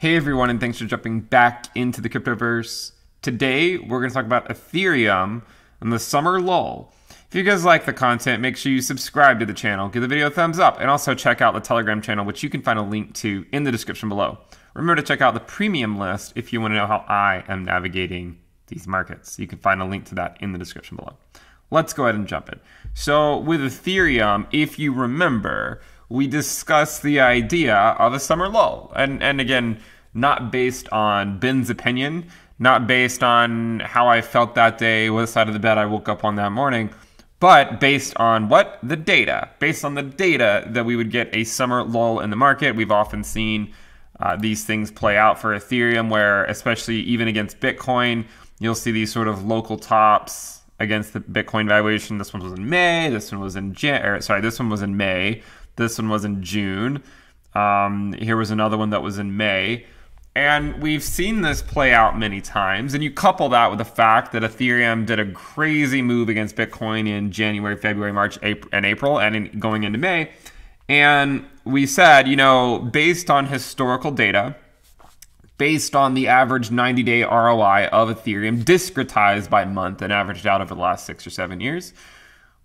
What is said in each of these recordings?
Hey everyone, and thanks for jumping back into the cryptoverse. Today we're going to talk about Ethereum and the summer lull. If you guys like the content, make sure you subscribe to the channel, give the video a thumbs up, and also check out the Telegram channel, which you can find a link to in the description below. Remember to check out the premium list if you want to know how I am navigating these markets. You can find a link to that in the description below. Let's go ahead and jump in. So, with Ethereum, if you remember, we discussed the idea of a summer lull. And, and again, not based on Ben's opinion, not based on how I felt that day, what side of the bed I woke up on that morning, but based on what? The data. Based on the data that we would get a summer lull in the market. We've often seen uh, these things play out for Ethereum, where especially even against Bitcoin, you'll see these sort of local tops against the Bitcoin valuation. This one was in May. This one was in Jan. Or, sorry, this one was in May. This one was in June. Um, here was another one that was in May. And we've seen this play out many times. And you couple that with the fact that Ethereum did a crazy move against Bitcoin in January, February, March, April, and April, and in, going into May. And we said, you know, based on historical data, based on the average 90 day ROI of Ethereum, discretized by month and averaged out over the last six or seven years,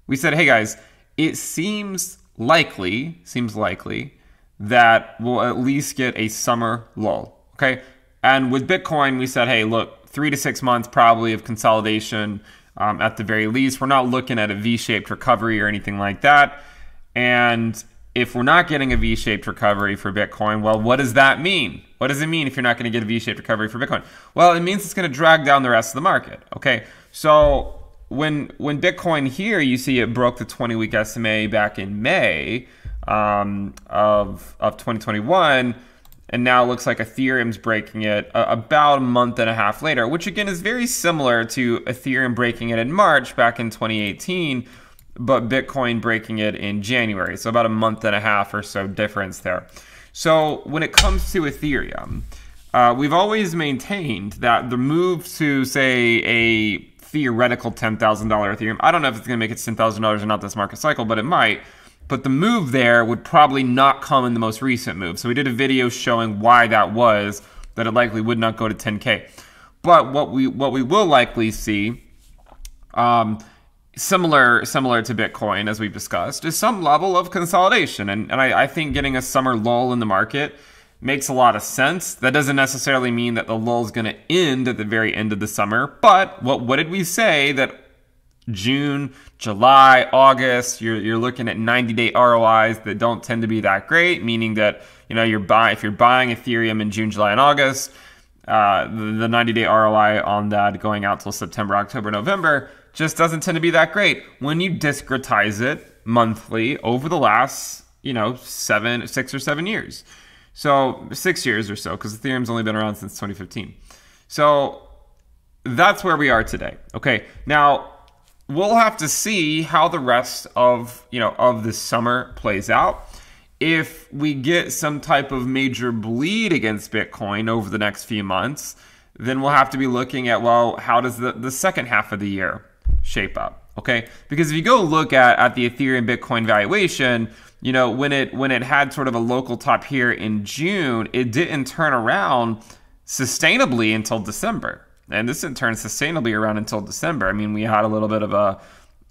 we said, hey guys, it seems likely, seems likely that we'll at least get a summer lull. Okay. And with Bitcoin, we said, hey, look, three to six months probably of consolidation um, at the very least. We're not looking at a V shaped recovery or anything like that. And if we're not getting a V shaped recovery for Bitcoin, well, what does that mean? What does it mean if you're not going to get a V shaped recovery for Bitcoin? Well, it means it's going to drag down the rest of the market. Okay. So when when Bitcoin here, you see it broke the 20 week SMA back in May um, of of 2021, and now it looks like Ethereum's breaking it about a month and a half later, which again is very similar to Ethereum breaking it in March back in 2018, but Bitcoin breaking it in January. So about a month and a half or so difference there. So when it comes to Ethereum. Uh, we've always maintained that the move to, say, a theoretical $10,000 Ethereum. I don't know if it's going to make it $10,000 or not this market cycle, but it might. But the move there would probably not come in the most recent move. So we did a video showing why that was, that it likely would not go to 10K. But what we what we will likely see, um, similar similar to Bitcoin as we've discussed, is some level of consolidation. And, and I, I think getting a summer lull in the market makes a lot of sense. That doesn't necessarily mean that the lull is going to end at the very end of the summer. But what what did we say that June, July, August, you're you're looking at 90 day ROIs that don't tend to be that great, meaning that you know you're buying if you're buying Ethereum in June, July, and August, uh, the 90 day ROI on that going out till September, October, November just doesn't tend to be that great. When you discretize it monthly over the last you know seven, six or seven years. So six years or so, because Ethereum's only been around since 2015. So that's where we are today. Okay, now we'll have to see how the rest of you know of the summer plays out. If we get some type of major bleed against Bitcoin over the next few months, then we'll have to be looking at well, how does the, the second half of the year shape up? Okay, because if you go look at, at the Ethereum Bitcoin valuation, you know, when it when it had sort of a local top here in June, it didn't turn around sustainably until December. And this didn't turn sustainably around until December. I mean, we had a little bit of a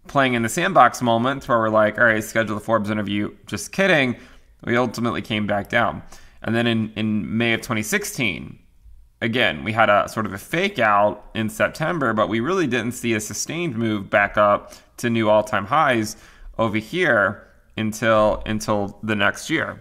playing in the sandbox moment where we're like, all right, schedule the Forbes interview. Just kidding. We ultimately came back down. And then in, in May of 2016, again, we had a sort of a fake out in September, but we really didn't see a sustained move back up to new all time highs over here until until the next year.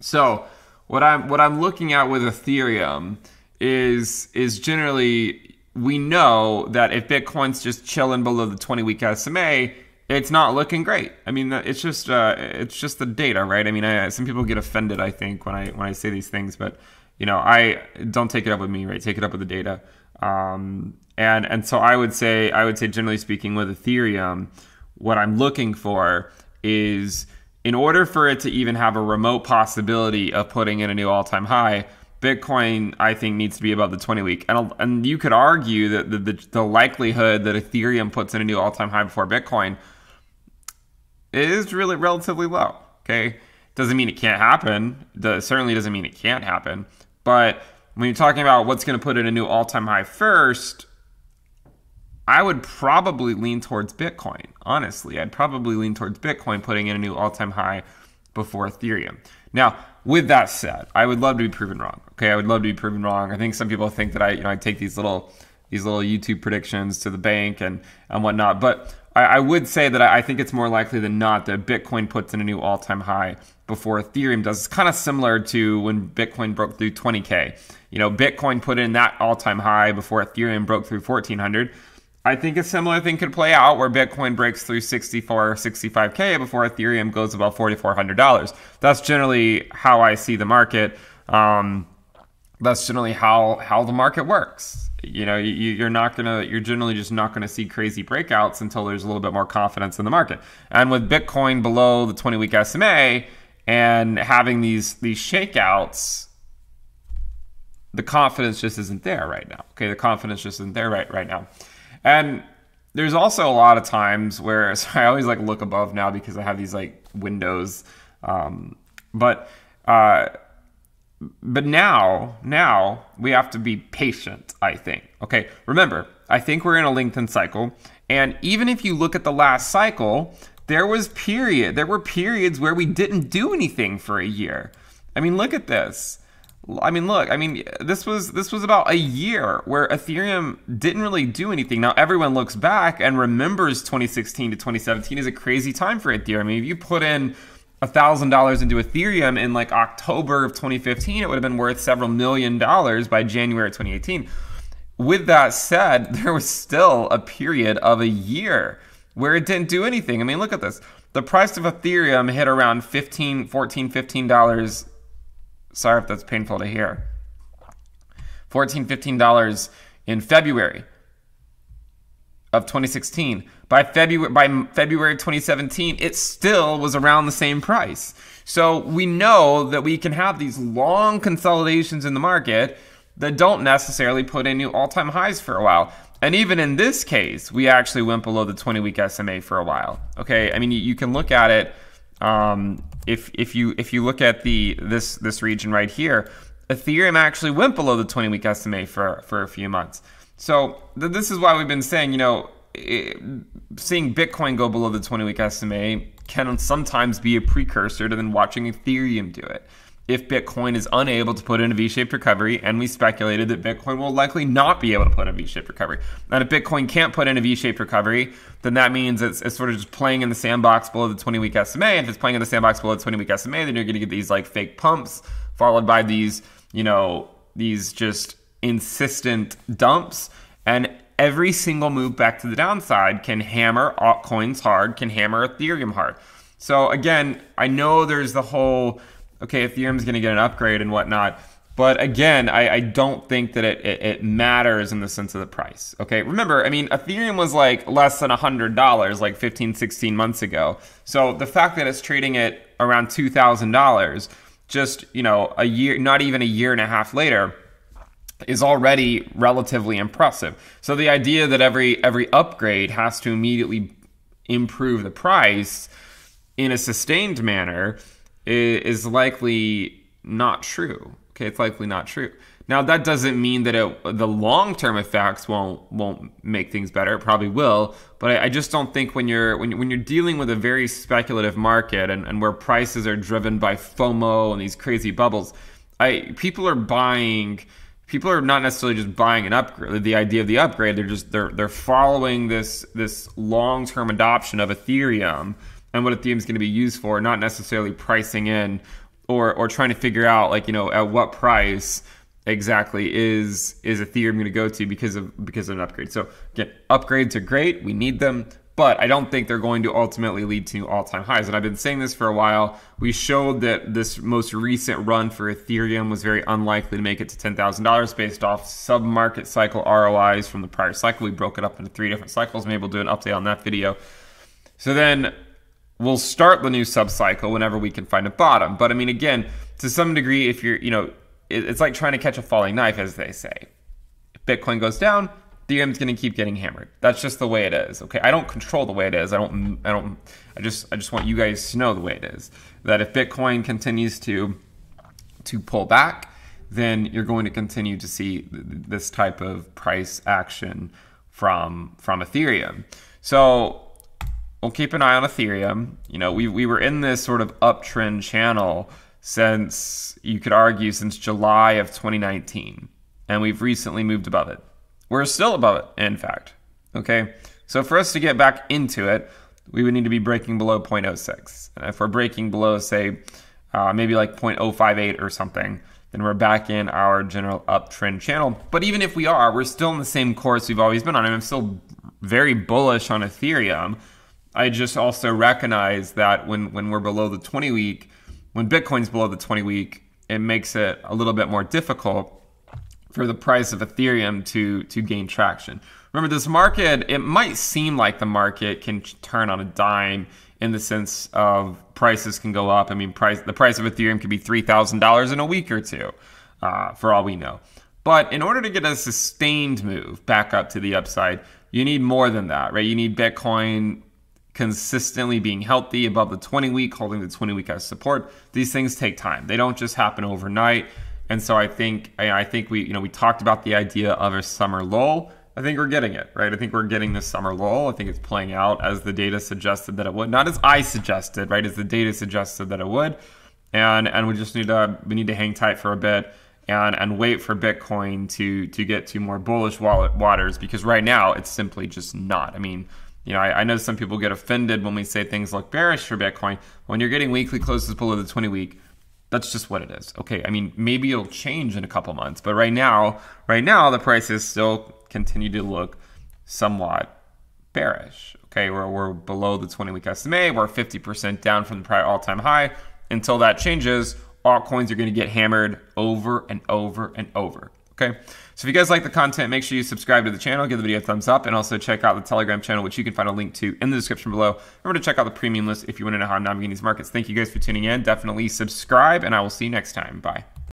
So what I'm what I'm looking at with Ethereum is is generally we know that if Bitcoin's just chilling below the 20 week SMA, it's not looking great. I mean, it's just uh, it's just the data, right? I mean, I, some people get offended, I think, when I when I say these things, but you know, I don't take it up with me, right? Take it up with the data. Um, and and so I would say I would say generally speaking with Ethereum, what I'm looking for is in order for it to even have a remote possibility of putting in a new all-time high, Bitcoin, I think, needs to be above the 20 week. And, and you could argue that the, the, the likelihood that Ethereum puts in a new all time high before Bitcoin is really relatively low. Okay. Doesn't mean it can't happen. It certainly doesn't mean it can't happen. But when you're talking about what's going to put in a new all time high first, I would probably lean towards Bitcoin. Honestly, I'd probably lean towards Bitcoin putting in a new all time high before Ethereum. Now, with that said, I would love to be proven wrong. Okay, I would love to be proven wrong. I think some people think that I, you know, I take these little these little YouTube predictions to the bank and and whatnot. But I, I would say that I, I think it's more likely than not that Bitcoin puts in a new all time high before Ethereum does. It's kind of similar to when Bitcoin broke through 20k. You know, Bitcoin put in that all time high before Ethereum broke through 1400. I think a similar thing could play out where Bitcoin breaks through 64 or 65k before Ethereum goes above $4,400. That's generally how I see the market. Um, that's generally how how the market works. You know, you, are not gonna, you're generally just not gonna see crazy breakouts until there's a little bit more confidence in the market. And with Bitcoin below the 20 week SMA and having these these shakeouts, the confidence just isn't there right now. Okay, the confidence just isn't there right right now. And there's also a lot of times where so I always like look above now because I have these like windows. Um, but uh, but now now we have to be patient. I think. Okay, remember I think we're in a lengthened cycle, and even if you look at the last cycle, there was period there were periods where we didn't do anything for a year. I mean, look at this. I mean, look. I mean, this was this was about a year where Ethereum didn't really do anything. Now everyone looks back and remembers 2016 to 2017 is a crazy time for Ethereum. I mean, if you put in thousand dollars into Ethereum in like October of 2015, it would have been worth several million dollars by January 2018. With that said, there was still a period of a year where it didn't do anything. I mean, look at this. The price of Ethereum hit around 15, 14, 15 dollars Sorry if that's painful to hear. $14, $15 in February of 2016. By February by February 2017, it still was around the same price. So we know that we can have these long consolidations in the market that don't necessarily put in new all-time highs for a while. And even in this case, we actually went below the 20-week SMA for a while. Okay, I mean you, you can look at it um, if if you if you look at the this this region right here, Ethereum actually went below the 20 week SMA for for a few months. So th- this is why we've been saying, you know, it, seeing Bitcoin go below the 20 week SMA can sometimes be a precursor to then watching Ethereum do it if Bitcoin is unable to put in a V-shaped recovery, and we speculated that Bitcoin will likely not be able to put in a V-shaped recovery. And if Bitcoin can't put in a V-shaped recovery, then that means it's, it's sort of just playing in the sandbox below the 20-week SMA. And if it's playing in the sandbox below the 20-week SMA, then you're going to get these like fake pumps followed by these, you know, these just insistent dumps. And every single move back to the downside can hammer altcoins hard, can hammer Ethereum hard. So again, I know there's the whole okay, Ethereum's going to get an upgrade and whatnot. But again, I, I don't think that it, it, it, matters in the sense of the price. Okay, remember, I mean, Ethereum was like less than $100 like 15, 16 months ago. So the fact that it's trading at around $2,000 just, you know, a year, not even a year and a half later, is already relatively impressive. So the idea that every every upgrade has to immediately improve the price in a sustained manner is likely not true. Okay, it's likely not true. Now that doesn't mean that it, the long-term effects won't won't make things better. It probably will, but I, I just don't think when you're when, when you're dealing with a very speculative market and, and where prices are driven by FOMO and these crazy bubbles, I people are buying. People are not necessarily just buying an upgrade. The idea of the upgrade, they're just they're they're following this this long-term adoption of Ethereum and what Ethereum is going to be used for, not necessarily pricing in or or trying to figure out like you know at what price exactly is is Ethereum going to go to because of because of an upgrade. So again, upgrades are great, we need them, but I don't think they're going to ultimately lead to all-time highs. And I've been saying this for a while. We showed that this most recent run for Ethereum was very unlikely to make it to $10,000 based off sub-market cycle ROIs from the prior cycle. We broke it up into three different cycles. Maybe we'll do an update on that video. So then we'll start the new subcycle whenever we can find a bottom. But I mean, again, to some degree, if you're, you know, it's like trying to catch a falling knife, as they say. If Bitcoin goes down, Ethereum's going to keep getting hammered. That's just the way it is. Okay, I don't control the way it is. I don't. I don't. I just. I just want you guys to know the way it is. That if Bitcoin continues to to pull back, then you're going to continue to see this type of price action from from Ethereum. So we'll keep an eye on Ethereum. You know, we we were in this sort of uptrend channel since you could argue since July of 2019, and we've recently moved above it. We're still above it, in fact. Okay, so for us to get back into it, we would need to be breaking below 0.06. And if we're breaking below, say, uh, maybe like 0.058 or something, then we're back in our general uptrend channel. But even if we are, we're still in the same course we've always been on. I'm still very bullish on Ethereum. I just also recognize that when, when we're below the 20 week, when Bitcoin's below the 20 week, it makes it a little bit more difficult for the price of Ethereum to to gain traction. Remember, this market, it might seem like the market can turn on a dime in the sense of prices can go up. I mean, price the price of Ethereum could be three thousand dollars in a week or two, uh, for all we know. But in order to get a sustained move back up to the upside, you need more than that, right? You need Bitcoin consistently being healthy above the 20 week, holding the 20 week as support. These things take time. They don't just happen overnight. And so I think I think we you know we talked about the idea of a summer lull. I think we're getting it, right? I think we're getting this summer lull. I think it's playing out as the data suggested that it would, not as I suggested, right? As the data suggested that it would, and and we just need to we need to hang tight for a bit and and wait for Bitcoin to to get to more bullish waters because right now it's simply just not. I mean, you know, I, I know some people get offended when we say things look bearish for Bitcoin. When you're getting weekly closes below the 20 week, that's just what it is. Okay, I mean, maybe it'll change in a couple months, but right now, right now, the prices still continue to look somewhat bearish. Okay, we're, we're below the 20 week SMA, we're 50% down from the prior all time high. Until that changes, altcoins are going to get hammered over and over and over. Okay. So if you guys like the content, make sure you subscribe to the channel, give the video a thumbs up, and also check out the Telegram channel, which you can find a link to in the description below. Remember to check out the premium list if you want to know how I'm navigating these markets. Thank you guys for tuning in. Definitely subscribe, and I will see you next time. Bye.